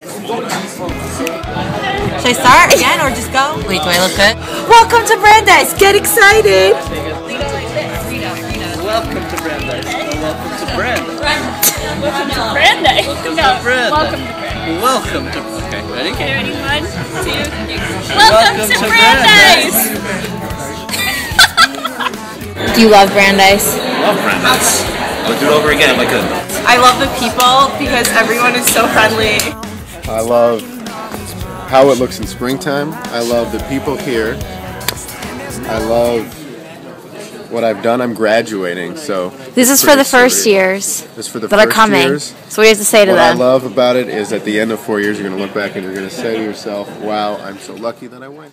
Should I start again or just go? Wait, do I look good? Welcome to Brandeis. Get excited. Welcome to Brandeis. Welcome to Brandeis. Brandeis. Welcome to Brandeis. welcome to Brandeis. Welcome to. Okay, ready? Okay, ready? One, two, three. Welcome, Welcome to, to Brandeis. Do you love Brandeis? love Brandeis. I would do it over again if I could. I love the people because everyone is so friendly. I love how it looks in springtime. I love the people here. I love what I've done. I'm graduating, so This is for the first years This is for the that are coming. years. So what do you have to say to What I love about it is at the end of four years, you're going to look back and you're going to say to yourself, "Wow, I'm so lucky that I went."